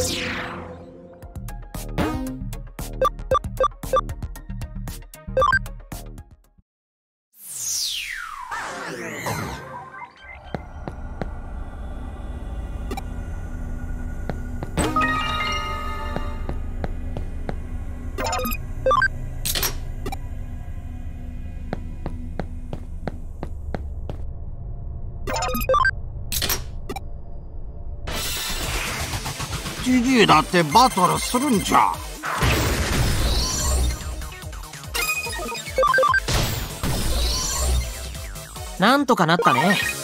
ジーだってバトルするんじゃ。なんとかなったね。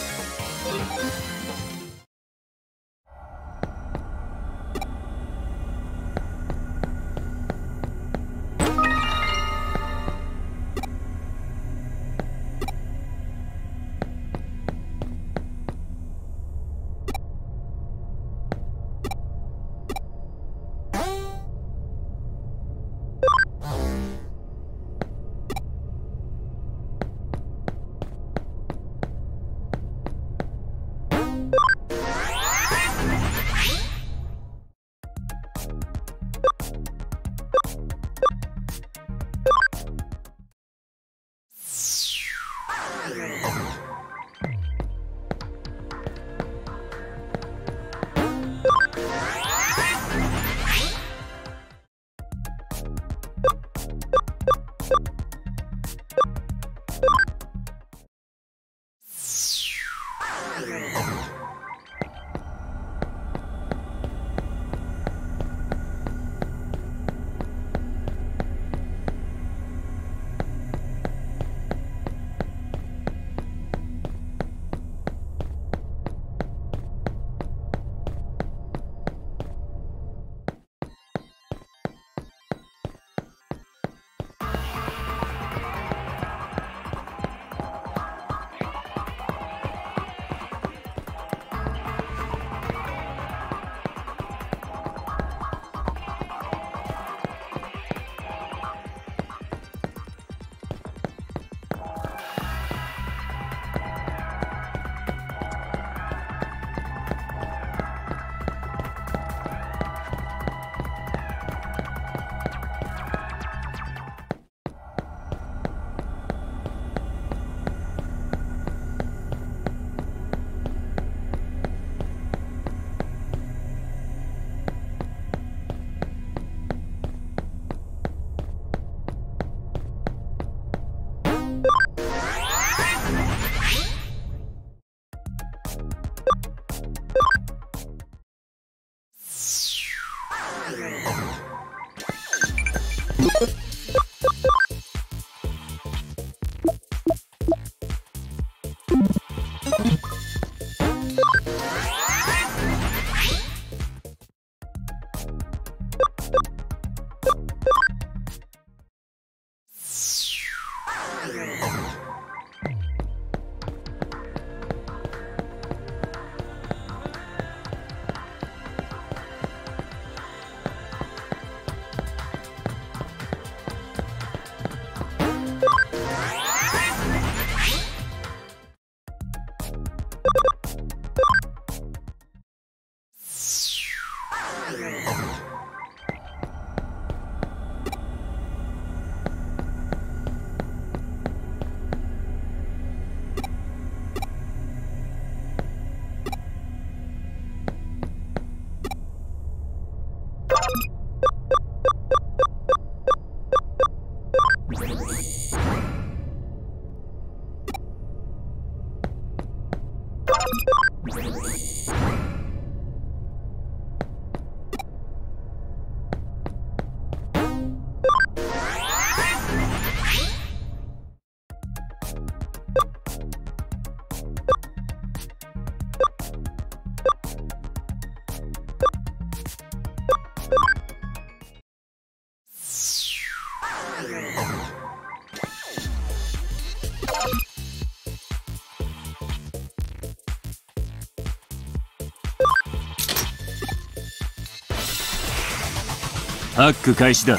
ハック開始だ。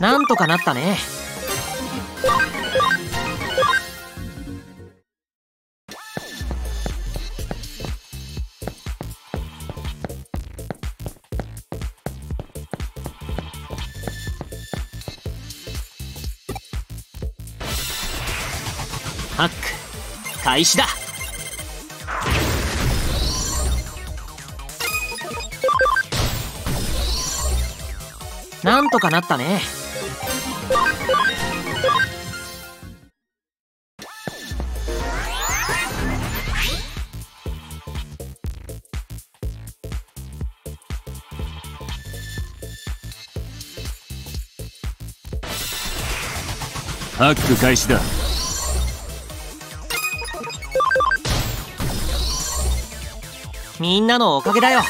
なんとかなったね。開始だ。なんとかなったね。ハック開始だ。みんなのおかげだよ。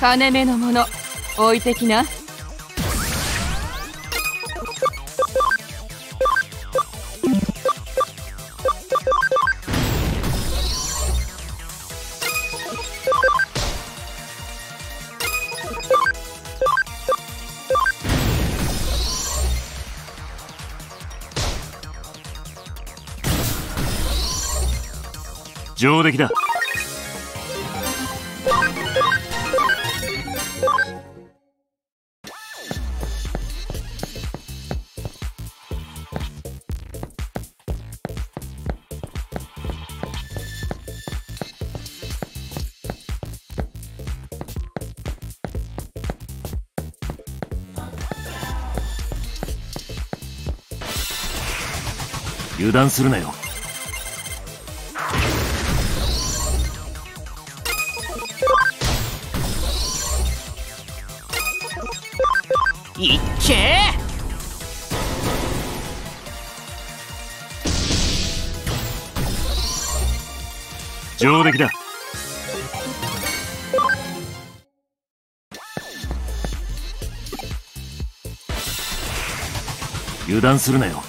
金目のもの置いてきな。上出来だ。油断するなよ。上出来だ。油断するなよ。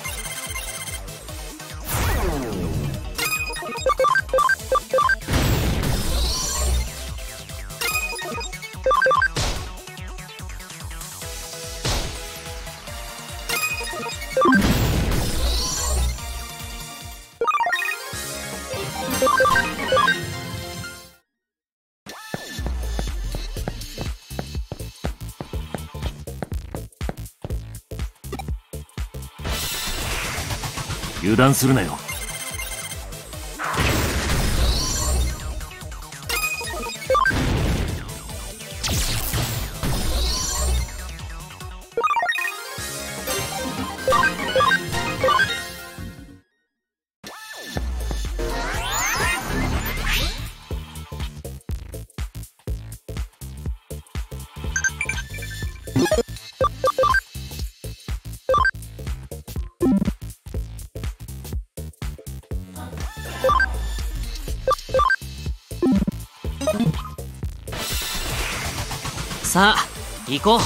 断するなよ。さあ行こう。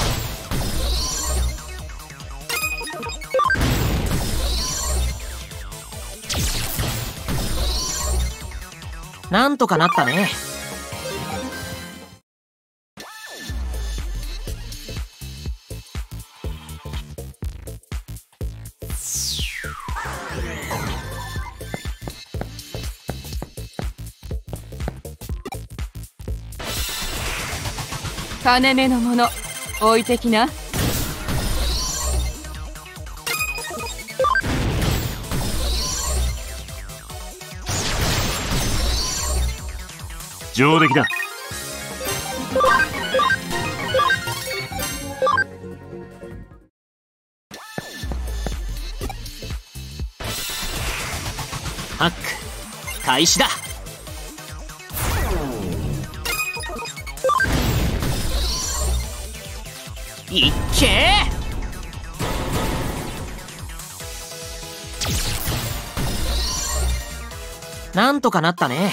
なんとかなったね。金目のもの。置いてきな。上出来だ。ハック開始だなんとかなったね。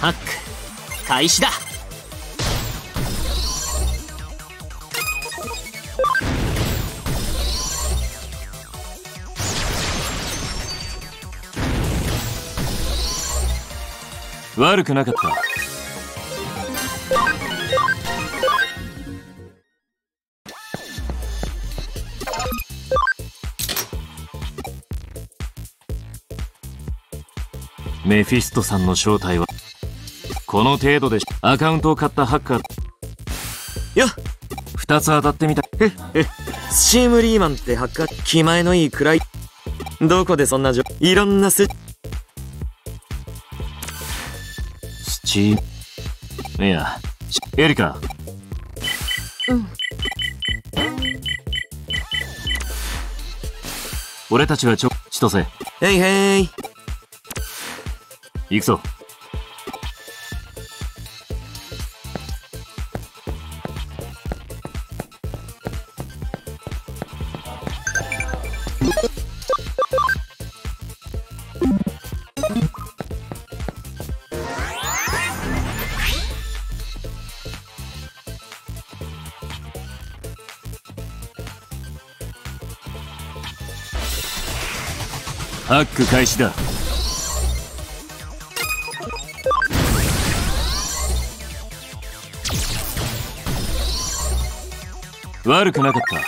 ハック開始だ。悪くなかった。メフィストさんの正体はこの程度でアカウントを買ったハッカー。よっ。2つ当たってみた。スチームリーマンってハッカー気前のいいくらい。どこでそんなじょいろんなススチーム。いやエリカ。うん。俺たちはちょ千歳へいへい行くぞハック開始だ。悪くなかった。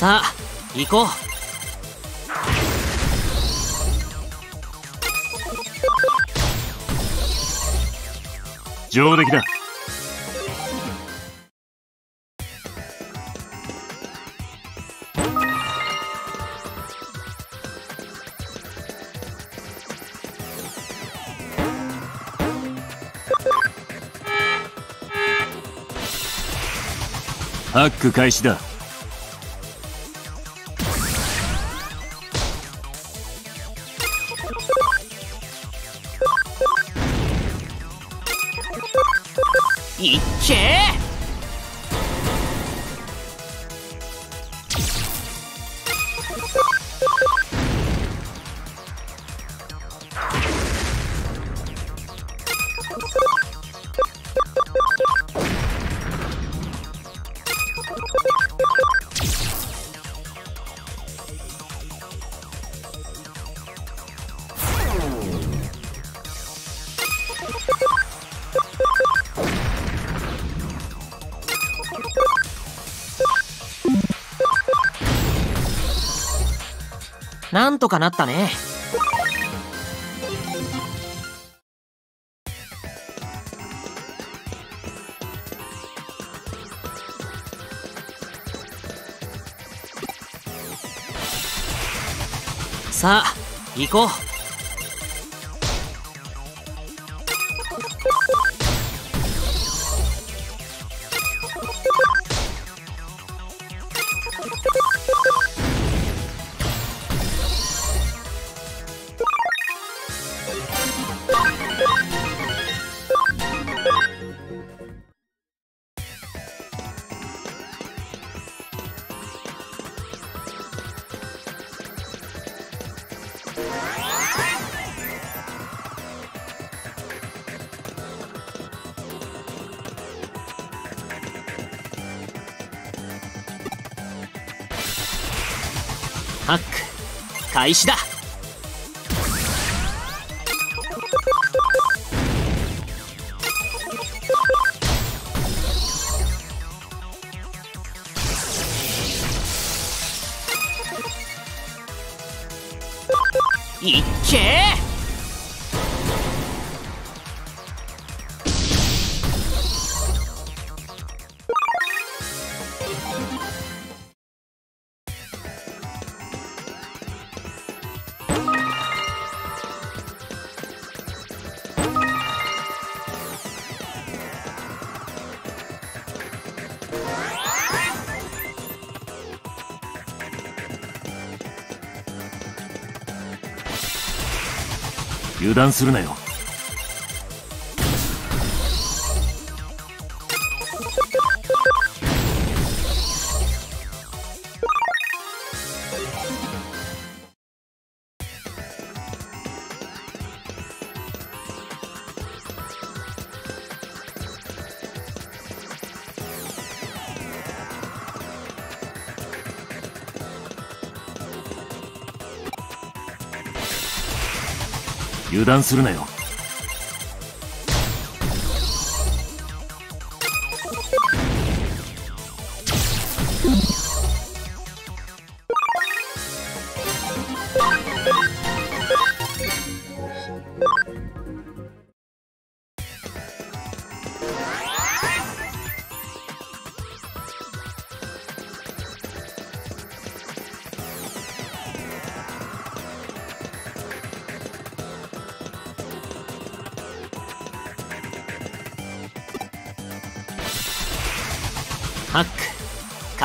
さあ行こう。上出来だ。ハック開始だ。とかなったね。さあ行こう。開始だ。油断するなよ。油断するなよ。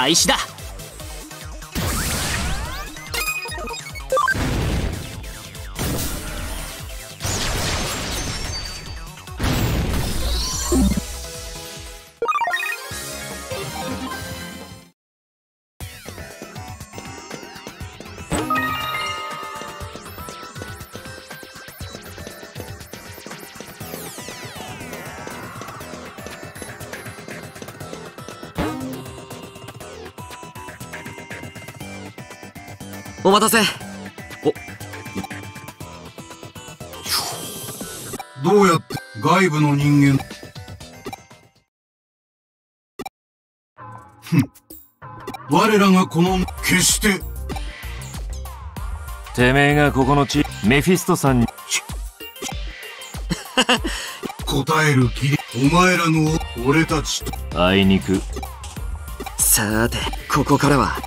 開始だ。待たせ。どうやって外部の人間。ふん。我らがこの決して。てめえがここの地メフィストさんに。答える義理お前らの俺たちと。あいにく。さてここからは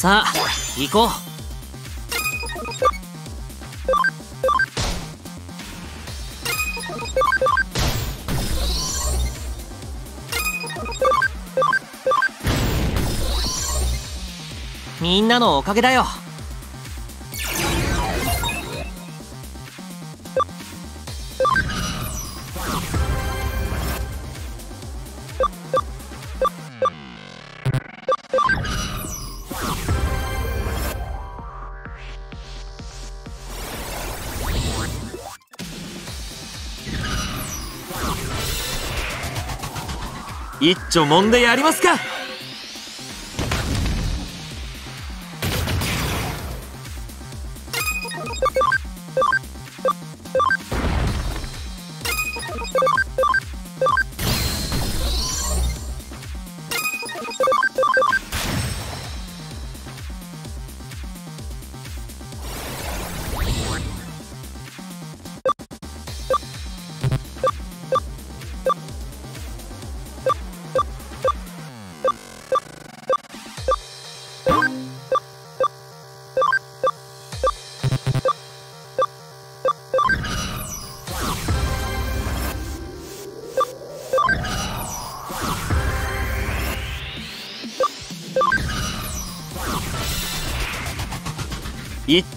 さあ行こう。みんなのおかげだよ。一丁もんでやりますか。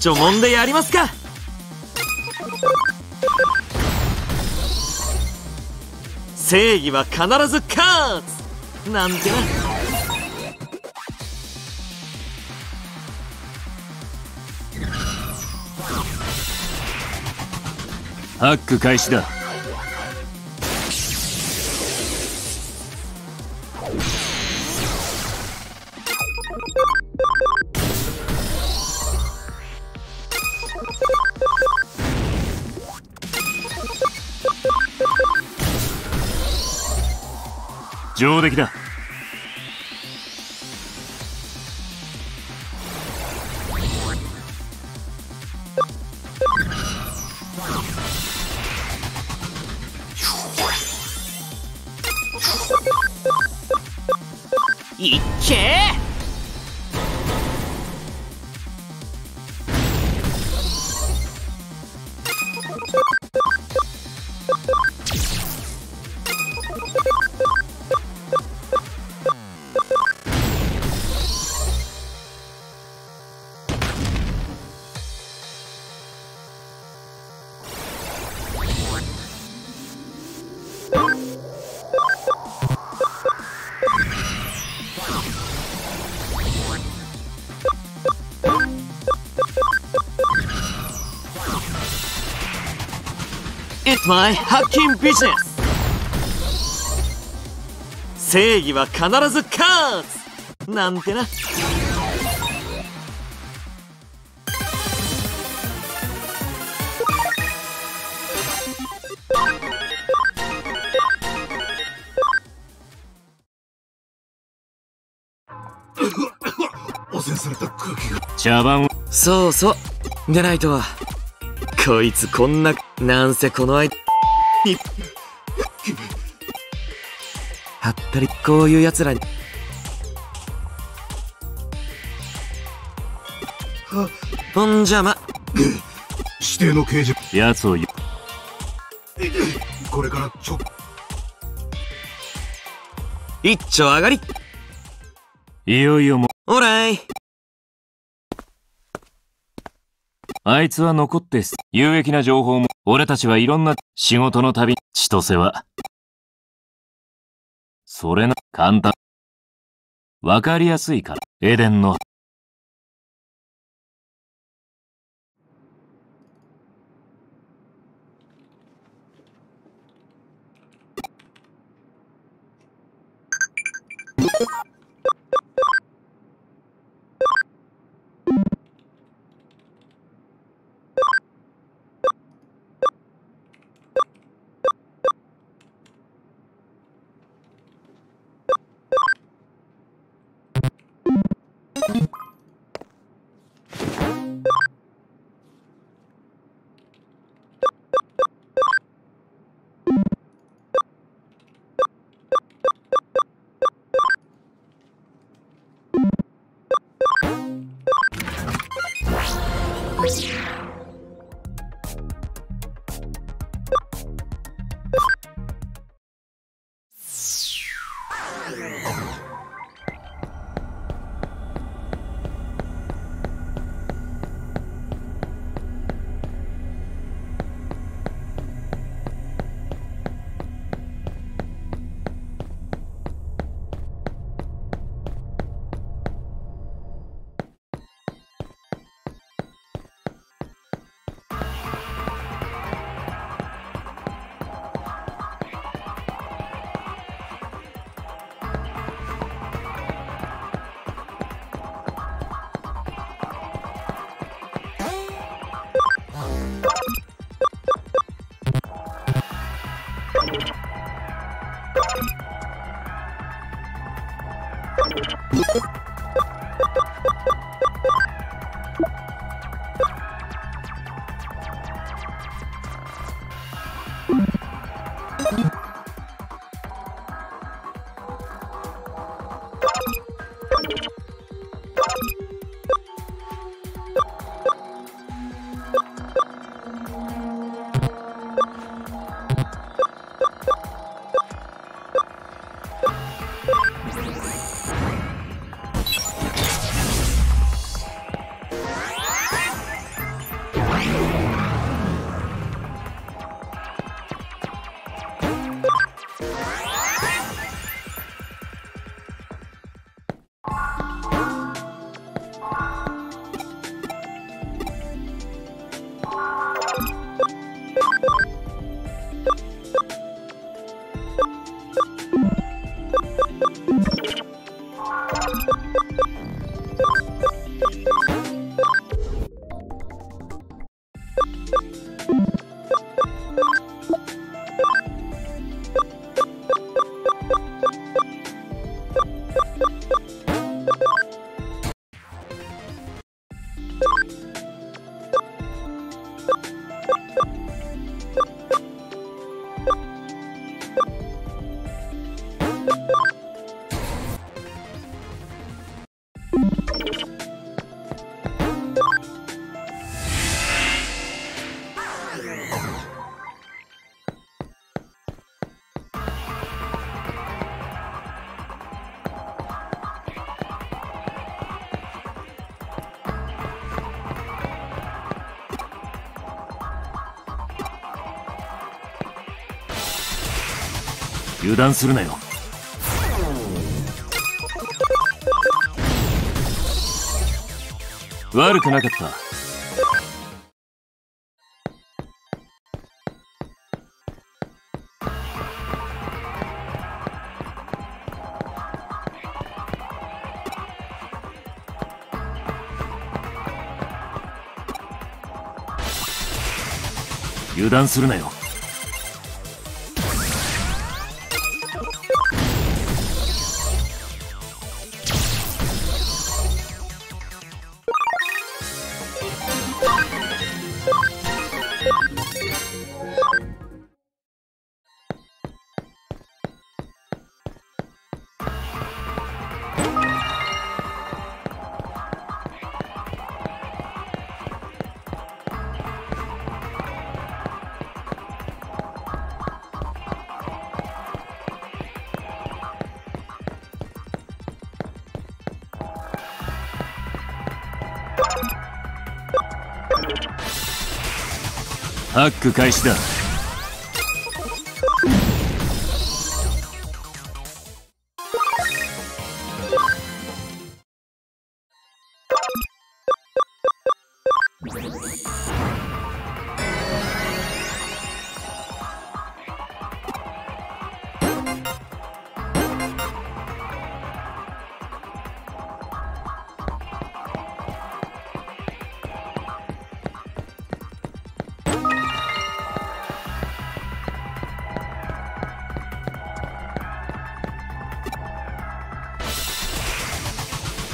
ちょもんでやりますか。正義は必ず勝つ。なんてな。ハック開始だ。上出来だ。My ハッキンビジネス正義は必ず勝つ。なんてな。汚染された空気が。茶番を。そうそう。でないとはこいつこんななんせこの間にはったりこういうやつらに。ほんじゃま。指定の掲示奴をこれからちょ一丁上がり。いよいよもオーライあいつは残って有益な情報も、俺たちはいろんな仕事の旅、千歳は。それな、簡単。わかりやすいから、エデンの。you you 油断するなよ。悪くなかった。油断するなよ。ハック開始だ。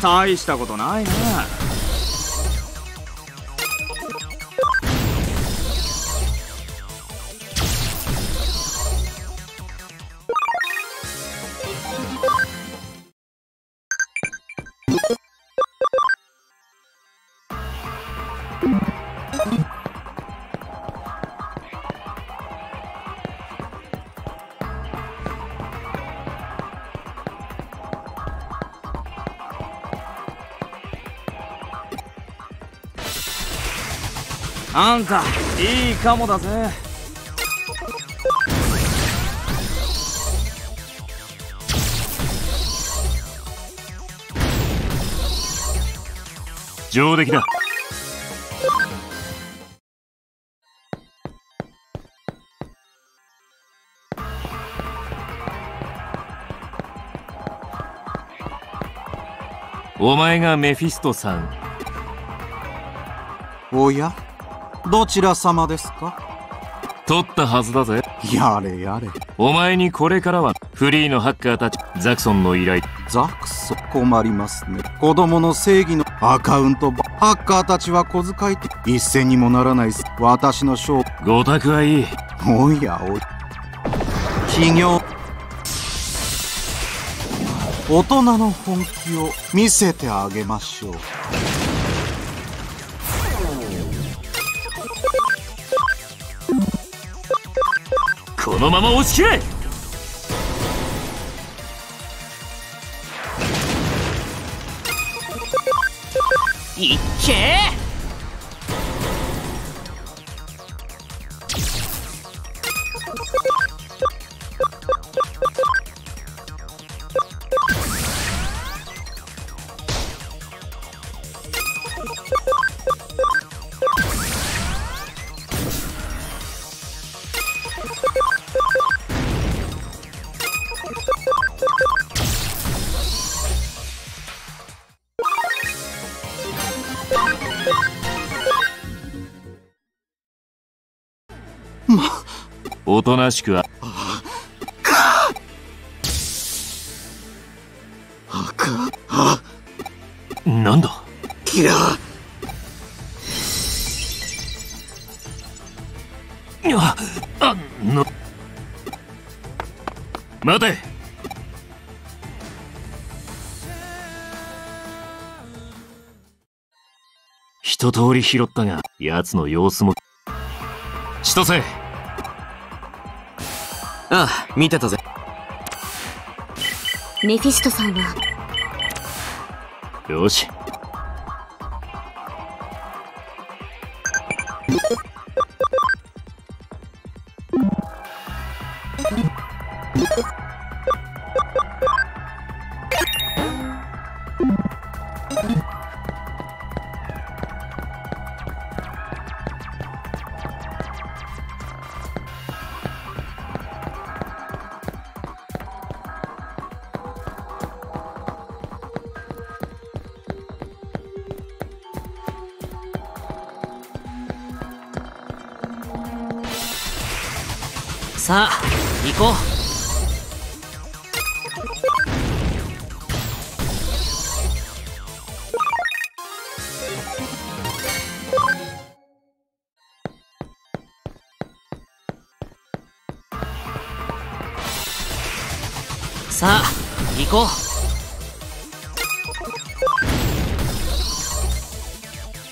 大したことないなあんたいいかもだぜ。上出来だ。お前がメフィストさん。おや？どちら様ですか？取ったはずだぜ。やれやれ。お前にこれからはフリーのハッカーたちザクソンの依頼。ザクソ困りますね。子供の正義のアカウントハッカーたちは小遣いって一銭にもならない私の勝負ご託はいい。おやおや。企業。大人の本気を見せてあげましょうこのまま押し切れいっけおとなしくはなんだ？キラああの待て。一通り拾ったが奴の様子も。千歳ああ見てたぜ。メフィストさんは。よしさあ行こう。さあ行こう。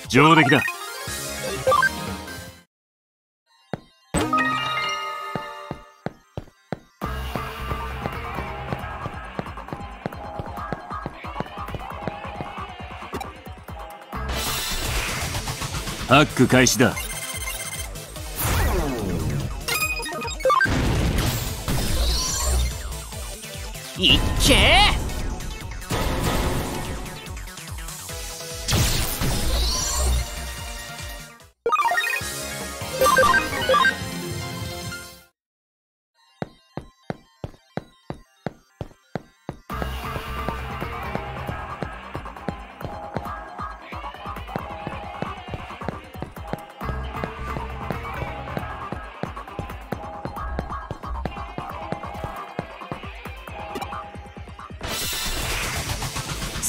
上出来だ。ハック開始だ。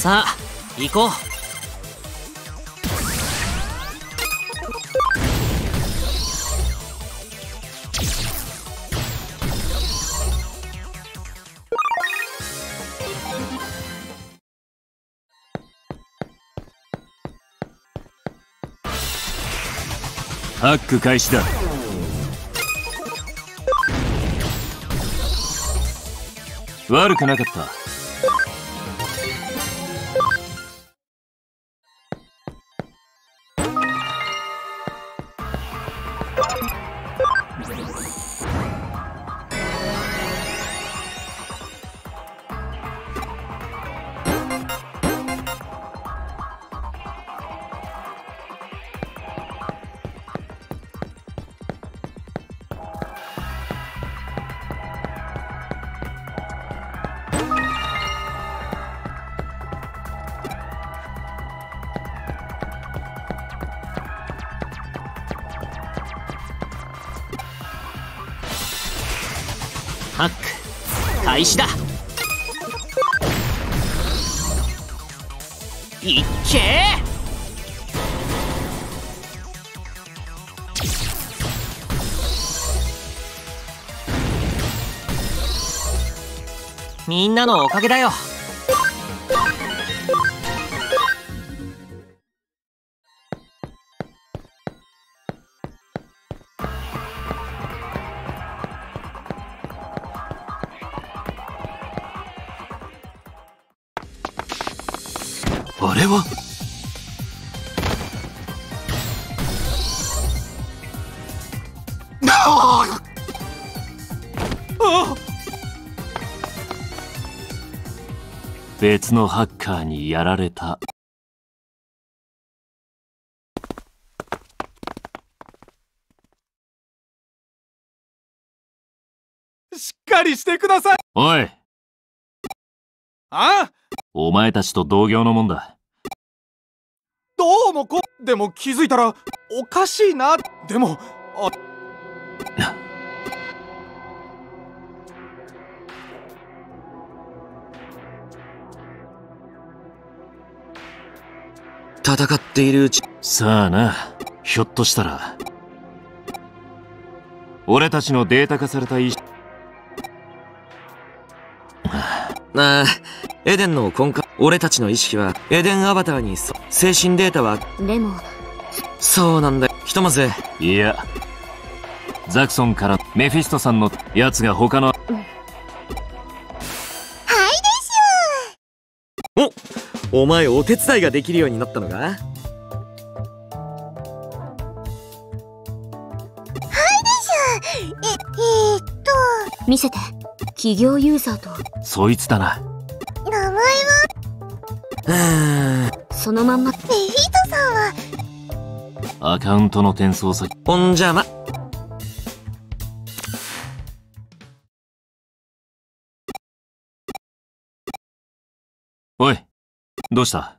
さあ行こう。ハック開始だ。悪くなかった。みんなのおかげだよ。別のハッカーにやられた。しっかりしてくださいおいあ？お前たちと同業のもんだ。どうもこでも気づいたらおかしいなでもあ戦っているうち。さあな、ひょっとしたら、俺たちのデータ化された意識ああ。エデンの根幹。俺たちの意識はエデンアバターにそ精神データは。でも。そうなんだよ。ひとまず。いや、ザクソンからメフィストさんのやつが他の、おお前お手伝いができるようになったのか？えー、っと。見せて。企業ユーザーと。そいつだな。名前は？はあそのまんま。メフィストさんは？アカウントの転送先。ほんじゃま。おい、どうした？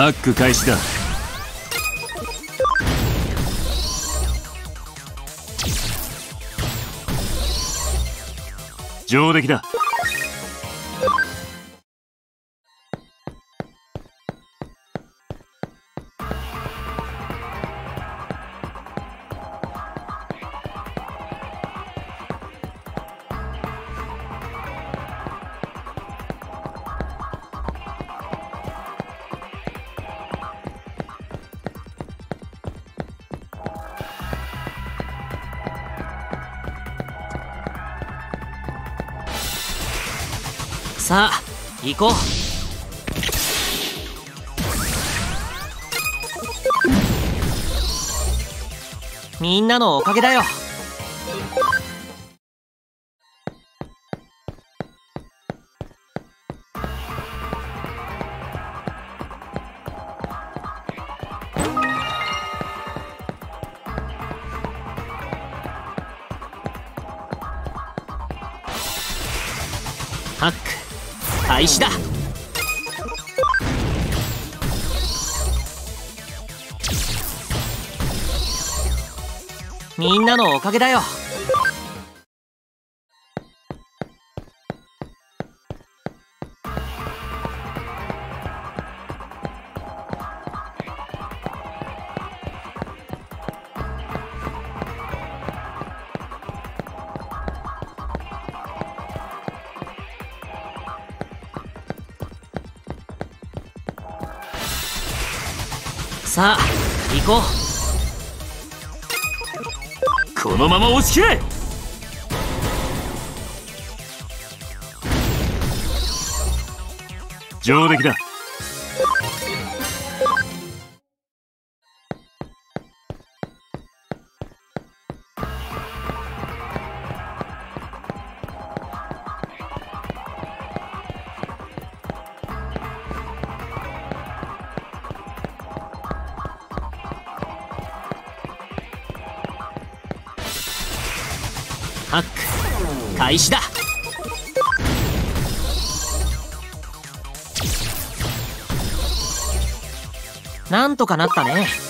ハック開始だ。上出来だ。さあ行こう。みんなのおかげだよ。開始だ。みんなのおかげだよ。さあ行こう。このまま押し切れ。上出来だ。開始だ。なんとかなったね。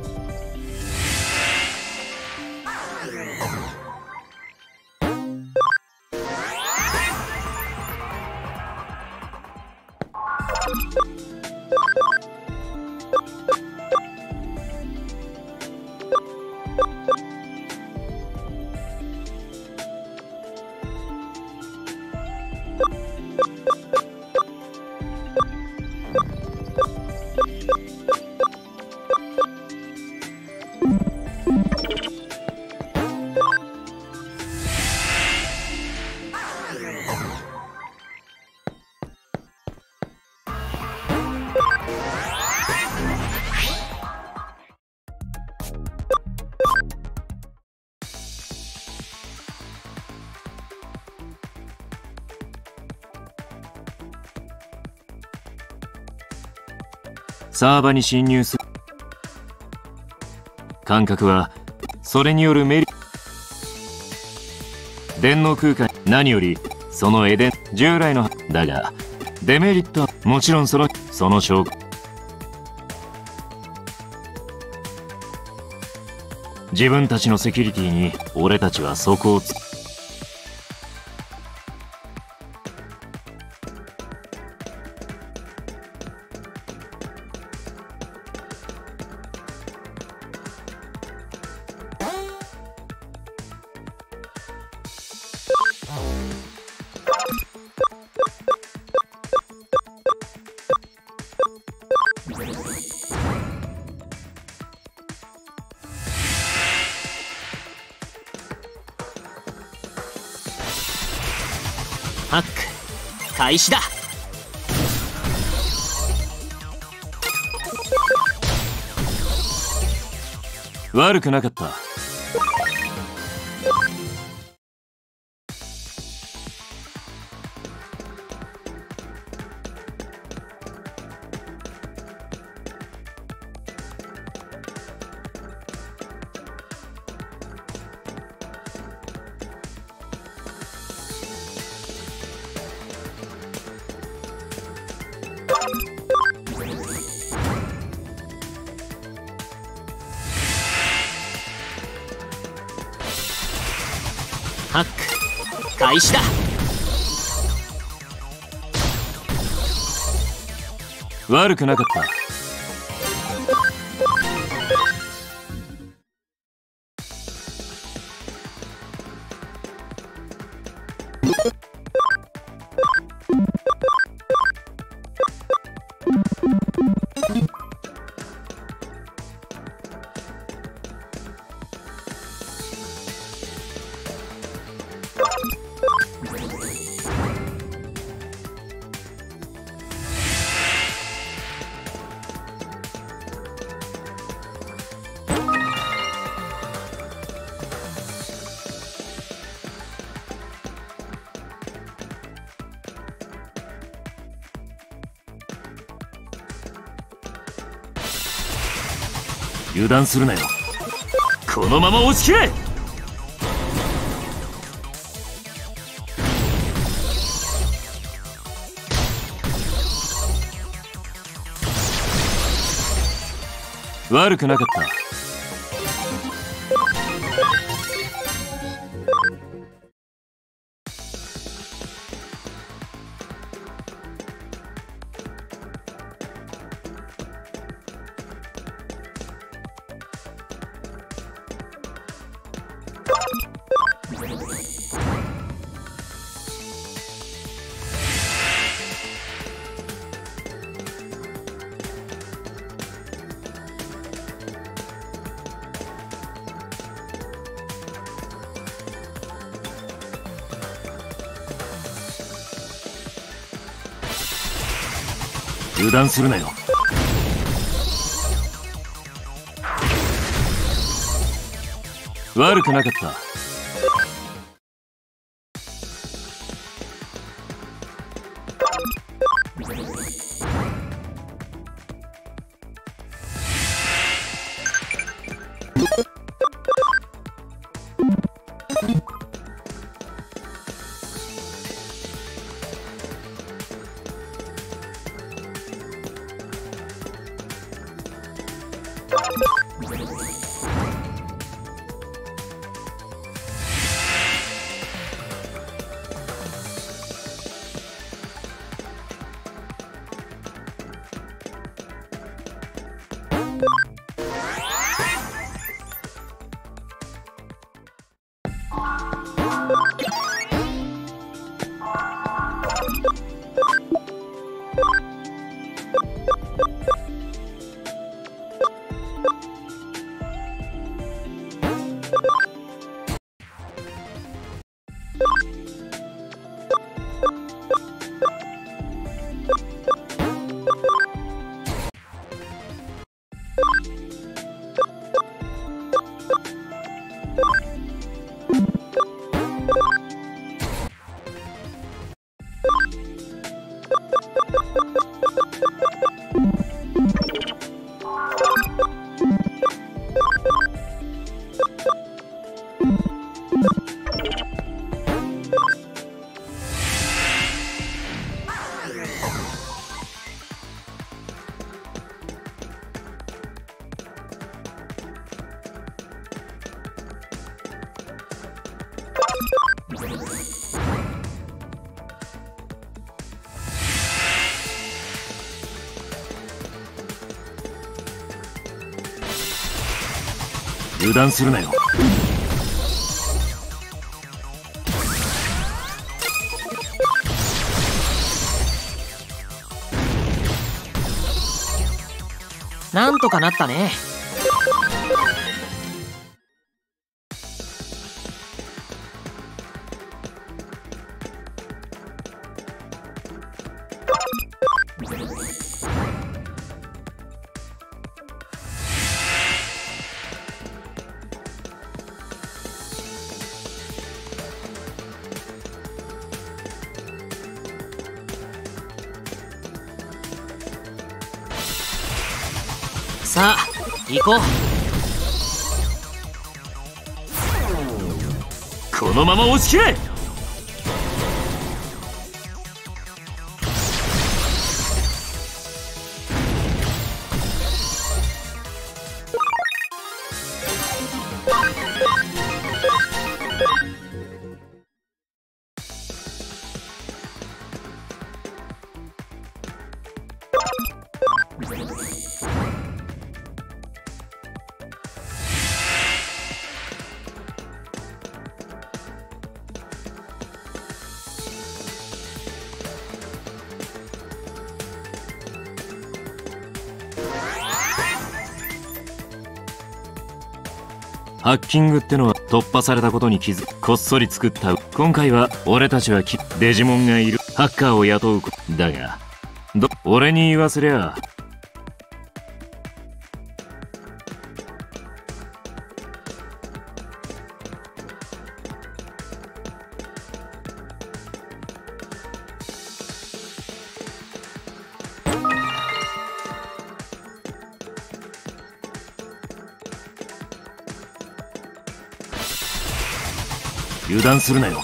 サーバに侵入する。感覚はそれによるメリ電脳空間何よりそのエデン従来のだがデメリットはもちろんそのその証拠。自分たちのセキュリティに俺たちは底をつハ開始だ。悪くなかった。開始だ。悪くなかった。断するなよ。このまま押し切れ！悪くなかった。油断するなよ。悪くなかった。油断するなよ。なんとかなったね。こう。このまま押し切れ。ハッキングってのは突破されたことに気づく。こっそり作った。今回は俺たちはきデジモンがいる。ハッカーを雇うだが。ど俺に言わせりゃ。油断するなよ。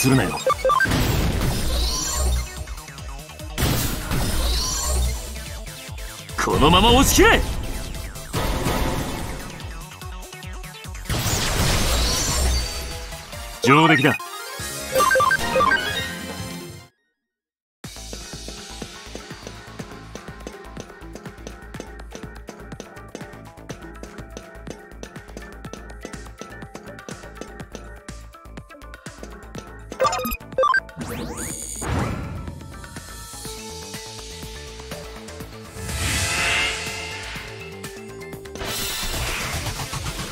するなよ。このまま押し切れ！上出来だ。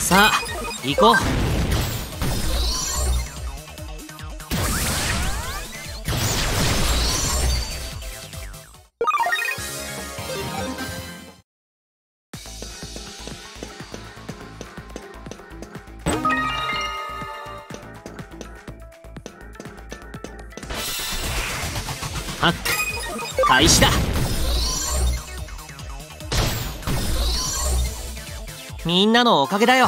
さあ行こう。みんなのおかげだよ。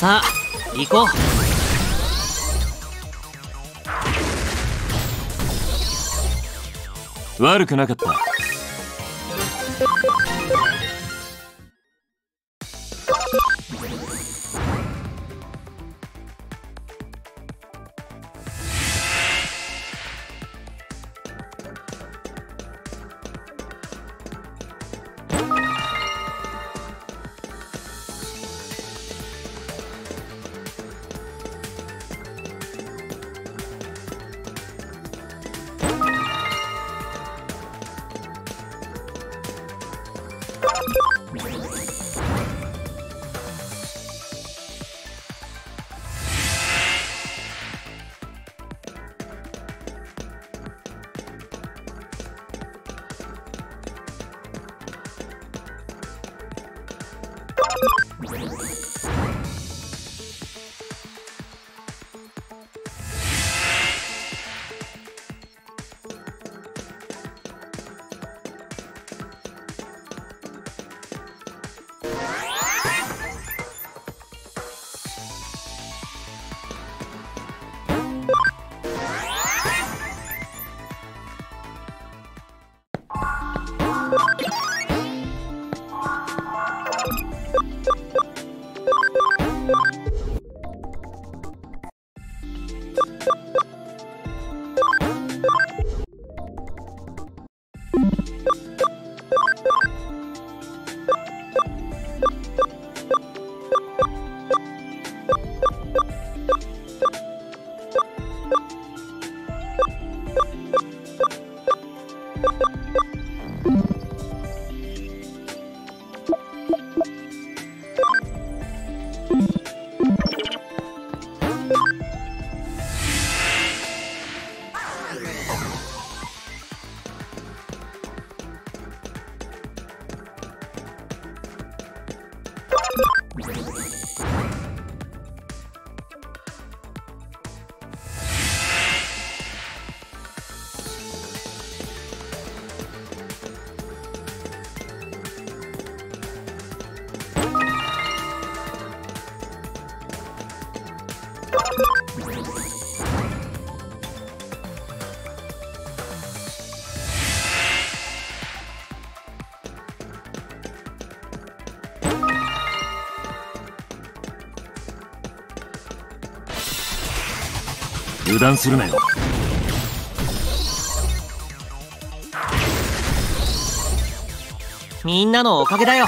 さあ行こう。悪くなかった。断するなよ。みんなのおかげだよ。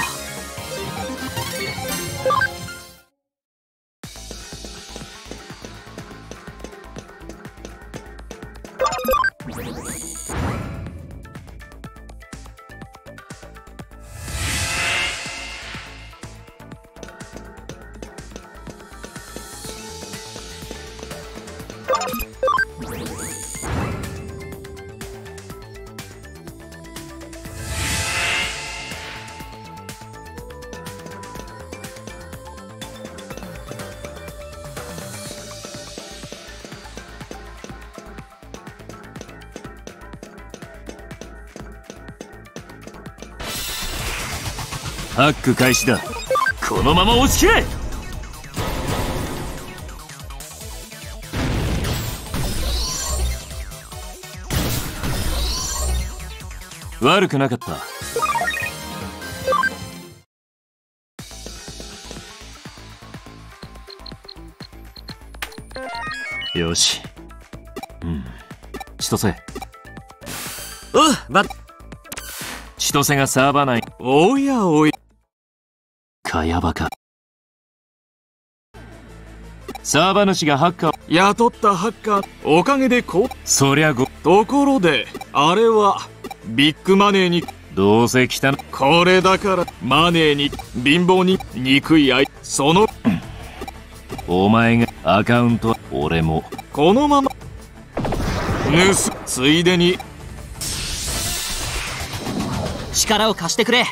ハック開始だ。このまま押し切れ悪くなかった。よし。うん。千歳。おうバッ千歳がサーバー内。おやおやサーバー主がハッカー雇ったハッカーおかげでこうそりゃごところであれはビッグマネーにどうせ来たの。これだからマネーに貧乏に憎い愛そのお前がアカウントは俺も。このまま盗すついでに。力を貸してくれ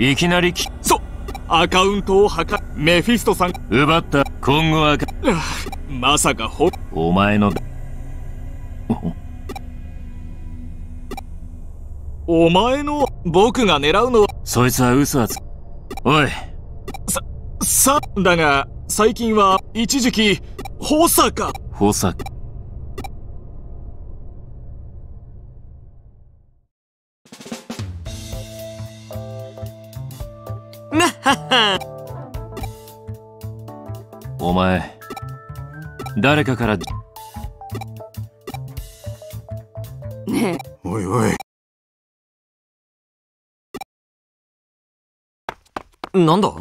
いきなりきそアカウントを破壊。メフィストさん。奪った。今後はか。まさかほ。お前の。お前の僕が狙うのは。そいつは嘘はつおい。さだが最近は一時期保坂。保坂 お前誰かからねおいおい。なんだ？ん？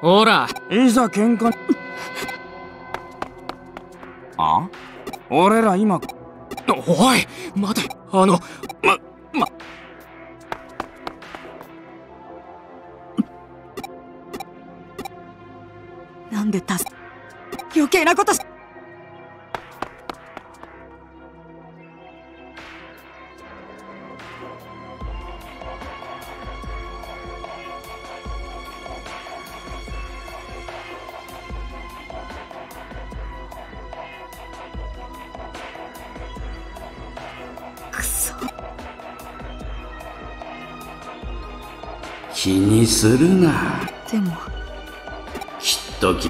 ほら。いざ喧嘩あ？俺ら今おい待てあのまま。なんで助余計なことしするなでも。きっとき